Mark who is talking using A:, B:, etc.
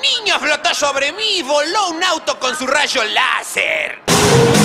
A: niño flotó sobre mí y voló un auto con su rayo láser.